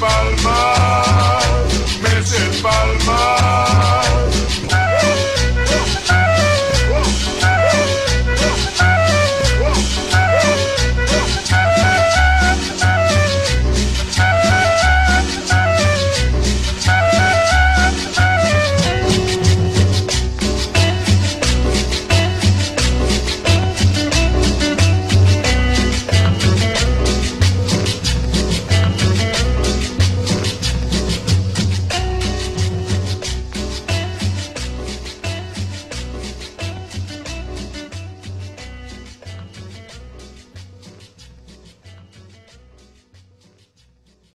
palma.